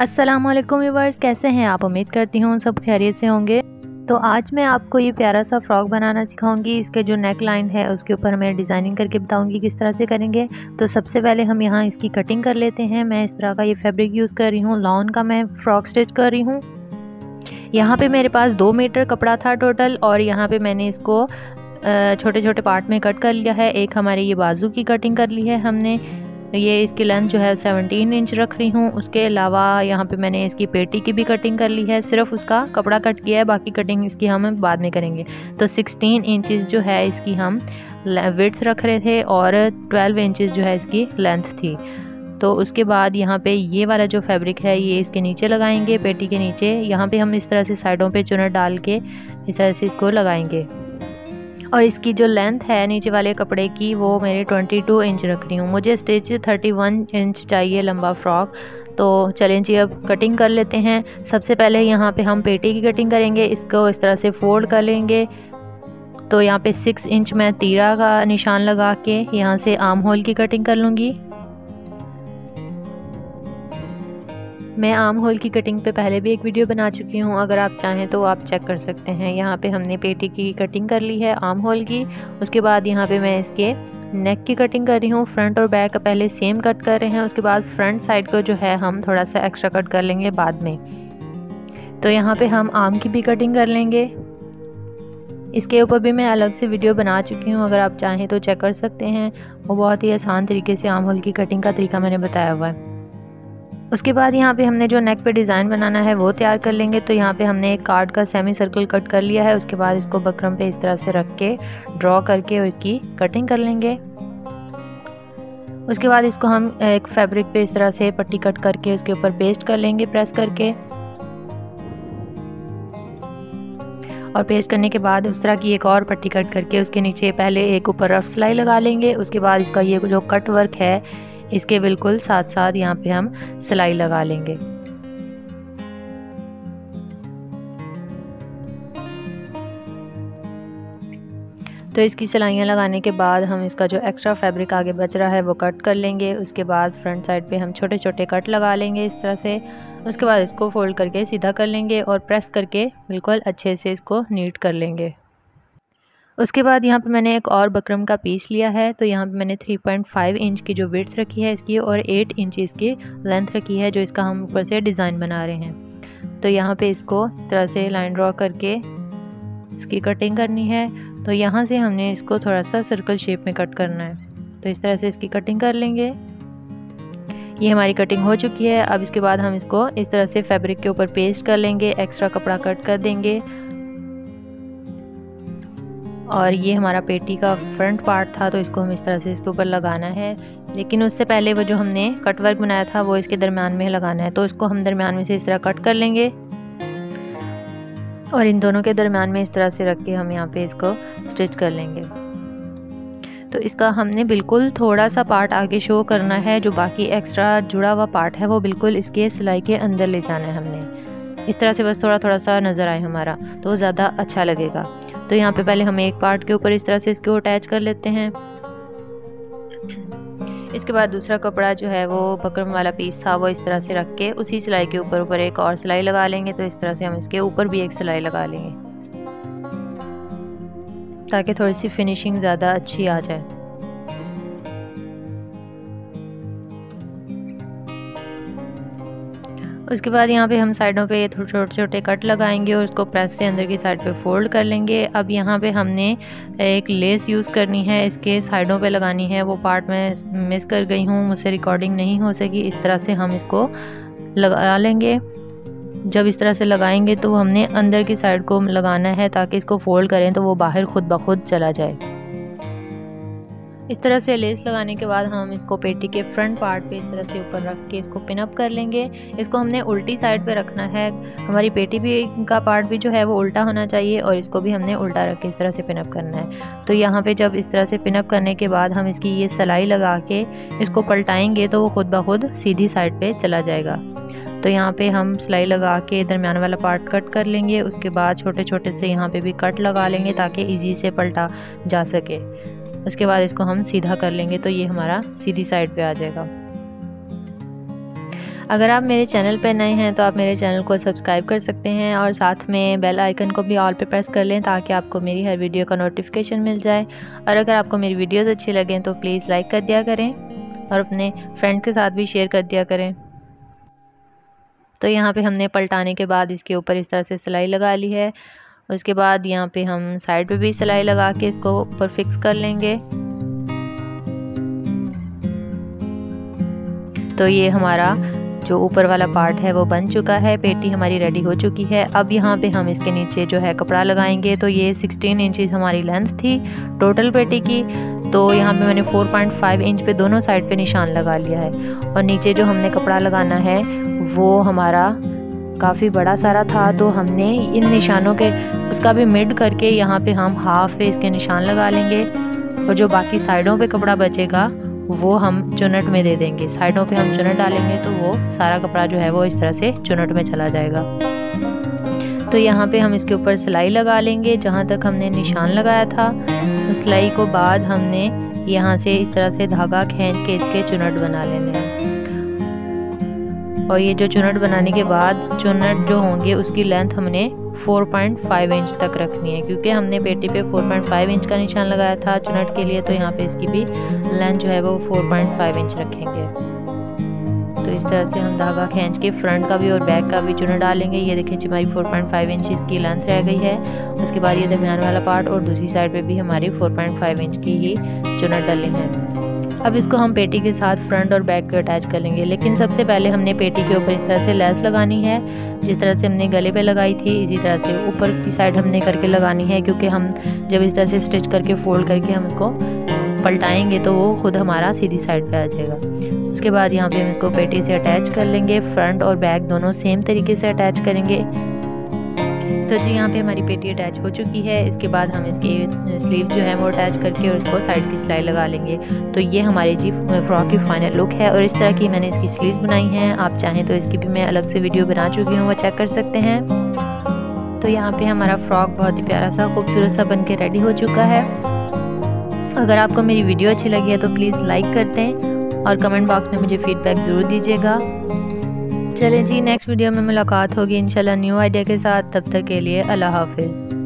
अस्सलाम वालेकुम व्यूवर्स कैसे हैं आप? उम्मीद करती हूँ सब खैरियत से होंगे। तो आज मैं आपको ये प्यारा सा फ्रॉक बनाना सिखाऊँगी। इसके जो नेक लाइन है, उसके ऊपर मैं डिज़ाइनिंग करके बताऊँगी किस तरह से करेंगे। तो सबसे पहले हम यहाँ इसकी कटिंग कर लेते हैं। मैं इस तरह का ये फैब्रिक यूज़ कर रही हूँ। लॉन का मैं फ़्रॉक स्टिच कर रही हूँ। यहाँ पे मेरे पास दो मीटर कपड़ा था टोटल और यहाँ पे मैंने इसको छोटे छोटे पार्ट में कट कर लिया है। एक हमारे ये बाजू की कटिंग कर ली है हमने। ये इसकी लेंथ जो है 17 इंच रख रही हूँ। उसके अलावा यहाँ पे मैंने इसकी पेटी की भी कटिंग कर ली है। सिर्फ़ उसका कपड़ा कट किया है, बाकी कटिंग इसकी हम बाद में करेंगे। तो 16 इंचज़ जो है इसकी हम विड्थ रख रहे थे और 12 इंचज़ जो है इसकी लेंथ थी। तो उसके बाद यहाँ पे ये वाला जो फैब्रिक है, ये इसके नीचे लगाएँगे, पेटी के नीचे। यहाँ पे हम इस तरह से साइडों पे चुनर डाल के इस तरह से इसको लगाएँगे। और इसकी जो लेंथ है नीचे वाले कपड़े की, वो मेरे 22 इंच रख रही हूँ। मुझे स्टिच 31 इंच चाहिए लंबा फ्रॉक तो चलें जी, अब कटिंग कर लेते हैं। सबसे पहले यहाँ पे हम पेटी की कटिंग करेंगे, इसको इस तरह से फोल्ड कर लेंगे। तो यहाँ पे सिक्स इंच मैं तीरा का निशान लगा के यहाँ से आम होल की कटिंग कर लूँगी। मैं आम होल की कटिंग पे पहले भी एक वीडियो बना चुकी हूँ। अगर आप चाहें तो आप चेक कर सकते हैं। यहाँ पे हमने पेटी की कटिंग कर ली है आम होल की। उसके बाद यहाँ पे मैं इसके नेक की कटिंग कर रही हूँ। फ्रंट और बैक पहले सेम कट कर रहे हैं। उसके बाद फ्रंट साइड को जो है हम थोड़ा सा एक्स्ट्रा कट कर लेंगे बाद में। तो यहाँ पर हम आम की भी कटिंग कर लेंगे। इसके ऊपर भी मैं अलग से वीडियो बना चुकी हूँ। अगर आप चाहें तो चेक कर सकते हैं। वो बहुत ही आसान तरीके से आम होल की कटिंग का तरीका मैंने बताया हुआ है। उसके बाद यहाँ पे हमने जो नेक पे डिज़ाइन बनाना है वो तैयार कर लेंगे। तो यहाँ पे हमने एक कार्ड का सेमी सर्कल कट कर लिया है। उसके बाद इसको बकरम पे इस तरह से रख के ड्रॉ करके उसकी कटिंग कर लेंगे। उसके बाद इसको हम एक फैब्रिक पे इस तरह से पट्टी कट करके उसके ऊपर पेस्ट कर लेंगे प्रेस करके। और पेस्ट करने के बाद उस तरह की एक और पट्टी कट करके उसके नीचे पहले एक ऊपर रफ सिलाई लगा लेंगे। उसके बाद इसका ये जो कट वर्क है इसके बिल्कुल साथ साथ यहाँ पे हम सिलाई लगा लेंगे। तो इसकी सिलाइयाँ लगाने के बाद हम इसका जो एक्स्ट्रा फैब्रिक आगे बच रहा है वो कट कर लेंगे। उसके बाद फ्रंट साइड पे हम छोटे छोटे कट लगा लेंगे इस तरह से। उसके बाद इसको फोल्ड करके सीधा कर लेंगे और प्रेस करके बिल्कुल अच्छे से इसको नीट कर लेंगे। उसके बाद यहाँ पे मैंने एक और बकरम का पीस लिया है तो यहाँ पे मैंने 3.5 इंच की जो विड्थ रखी है इसकी और 8 इंच इसकी लेंथ रखी है जो इसका हम ऊपर से डिज़ाइन बना रहे हैं। तो यहाँ पे इसको इस तरह से लाइन ड्रॉ करके इसकी कटिंग करनी है तो यहाँ से हमने इसको थोड़ा सा सर्कल शेप में कट करना है। तो इस तरह से इसकी कटिंग कर लेंगे। ये हमारी कटिंग हो चुकी है, अब इसके बाद हम इसको इस तरह से फैब्रिक के ऊपर पेस्ट कर लेंगे एक्स्ट्रा कपड़ा कट कर देंगे। और ये हमारा पेटी का फ्रंट पार्ट था तो इसको हम इस तरह से इसके ऊपर लगाना है। लेकिन उससे पहले वो जो हमने कट वर्क बनाया था, वो इसके दरमियान में लगाना है। तो इसको हम दरमियान में से इस तरह कट कर लेंगे। और इन दोनों के दरमियान में इस तरह से रख के हम यहाँ पे इसको स्टिच कर लेंगे। तो इसका हमने बिल्कुल थोड़ा सा पार्ट आगे शो करना है, जो बाकी एक्स्ट्रा जुड़ा हुआ पार्ट है, वो बिल्कुल इसके सिलाई के अंदर ले जाना है हमने। इस तरह से बस थोड़ा थोड़ा सा नज़र आए हमारा तो ज़्यादा अच्छा लगेगा। तो यहाँ पे पहले हम एक पार्ट के ऊपर इस तरह से इसको अटैच कर लेते हैं। इसके बाद दूसरा कपड़ा जो है वो बकरम वाला पीस था, वो इस तरह से रख के उसी सिलाई के ऊपर ऊपर एक और सिलाई लगा लेंगे तो इस तरह से हम इसके ऊपर भी एक सिलाई लगा लेंगे। ताकि थोड़ी सी फिनिशिंग ज़्यादा अच्छी आ जाए। उसके बाद यहाँ पे हम साइडों पे छोटे छोटे कट लगाएँगे और उसको प्रेस से अंदर की साइड पे फोल्ड कर लेंगे। अब यहाँ पे हमने एक लेस यूज़ करनी है, इसके साइडों पे लगानी है। वो पार्ट मैं मिस कर गई हूँ, मुझसे रिकॉर्डिंग नहीं हो सकी। इस तरह से हम इसको लगा लेंगे। जब इस तरह से लगाएँगे तो हमने अंदर की साइड को लगाना है ताकि इसको फोल्ड करें तो वो बाहर खुद ब खुद चला जाए। इस तरह से लेस लगाने के बाद हम इसको पेटी के फ्रंट पार्ट पे इस तरह से ऊपर रख के इसको पिनअप कर लेंगे। इसको हमने उल्टी साइड पे रखना है। हमारी पेटी भी का पार्ट भी जो है वो उल्टा होना चाहिए और इसको भी हमने उल्टा रख के इस तरह से पिनअप करना है। तो यहाँ पे जब इस तरह से पिनअप करने के बाद हम इसकी ये सिलाई लगा के इसको पलटाएँगे तो वो खुद ब खुद सीधी साइड पर चला जाएगा। तो यहाँ पे हम सिलाई लगा के दरमियान वाला पार्ट कट कर लेंगे। उसके बाद छोटे छोटे से यहाँ पे भी कट लगा लेंगे ताकि इजी से पलटा जा सके। उसके बाद इसको हम सीधा कर लेंगे तो ये हमारा सीधी साइड पे आ जाएगा। अगर आप मेरे चैनल पर नए हैं तो आप मेरे चैनल को सब्सक्राइब कर सकते हैं और साथ में बेल आइकन को भी ऑल पे प्रेस कर लें ताकि आपको मेरी हर वीडियो का नोटिफिकेशन मिल जाए। और अगर आपको मेरी वीडियोज़ अच्छी लगें तो प्लीज़ लाइक कर दिया करें और अपने फ्रेंड के साथ भी शेयर कर दिया करें। तो यहाँ पे हमने पलटाने के बाद इसके ऊपर इस तरह से सिलाई लगा ली है। उसके बाद यहाँ पे हम साइड पे भी सिलाई लगा के इसको ऊपर फिक्स कर लेंगे। तो ये हमारा जो ऊपर वाला पार्ट है वो बन चुका है, पेटी हमारी रेडी हो चुकी है। अब यहाँ पे हम इसके नीचे जो है कपड़ा लगाएँगे। तो ये 16 इंचेस हमारी लेंथ थी टोटल पेटी की। तो यहाँ पे मैंने 4.5 इंच पे दोनों साइड पे निशान लगा लिया है। और नीचे जो हमने कपड़ा लगाना है, वो हमारा काफ़ी बड़ा सारा था। तो हमने इन निशानों के उसका भी मिड करके यहाँ पे हम हाफ़ पे इसके निशान लगा लेंगे। और जो बाकी साइडों पे कपड़ा बचेगा, वो हम चुनट में दे देंगे। साइडों पे हम चुनट डालेंगे तो वो सारा कपड़ा जो है वो इस तरह से चुनट में चला जाएगा। तो यहाँ पे हम इसके ऊपर सिलाई लगा लेंगे, जहाँ तक हमने निशान लगाया था। उस सिलाई को बाद हमने यहाँ से इस तरह से धागा खींच के इसके चुनट बना लेने हैं। और ये जो चुनट बनाने के बाद, चुनट जो होंगे उसकी लेंथ हमने 4.5 इंच तक रखनी है, क्योंकि हमने पेटी पे 4.5 इंच का निशान लगाया था चुनट के लिए तो यहाँ पे इसकी भी लेंथ जो है वो 4.5 इंच रखेंगे। तो इस तरह से हम धागा खींच के फ्रंट का भी और बैक का भी चुनट डालेंगे। ये देखें हमारी 4.5 इंच इसकी लेंथ रह गई है। उसके बाद ये दरमियान वाला पार्ट और दूसरी साइड पे भी हमारी 4.5 इंच की ही चुनट डली है। अब इसको हम पेटी के साथ फ्रंट और बैक को अटैच कर लेंगे। लेकिन सबसे पहले हमने पेटी के ऊपर इस तरह से लेस लगानी है, जिस तरह से हमने गले पे लगाई थी, इसी तरह से ऊपर की साइड हमने करके लगानी है, क्योंकि हम जब इस तरह से स्टिच करके फोल्ड करके हम इसको पलटाएँगे तो वो खुद हमारा सीधी साइड पे आ जाएगा। उसके बाद यहाँ पे हम इसको पेटी से अटैच कर लेंगे फ्रंट और बैक दोनों सेम तरीके से अटैच करेंगे। तो जी, यहाँ पे हमारी पेटी अटैच हो चुकी है। इसके बाद हम इसके स्लीव जो है वो अटैच करके और उसको साइड की सिलाई लगा लेंगे। तो ये हमारी जी फ्रॉक की फाइनल लुक है और इस तरह की मैंने इसकी स्लीव्स बनाई हैं। आप चाहें तो इसकी भी मैं अलग से वीडियो बना चुकी हूँ, वो चेक कर सकते हैं। तो यहाँ पे हमारा फ्रॉक बहुत ही प्यारा सा, खूबसूरत सा बन के रेडी हो चुका है। अगर आपको मेरी वीडियो अच्छी लगी है तो प्लीज़ लाइक कर दें और कमेंट बॉक्स में मुझे फीडबैक ज़रूर दीजिएगा। चलें जी नेक्स्ट वीडियो में मुलाकात होगी, इंशाल्लाह न्यू आइडिया के साथ। तब तक के लिए अल्लाह हाफिज़।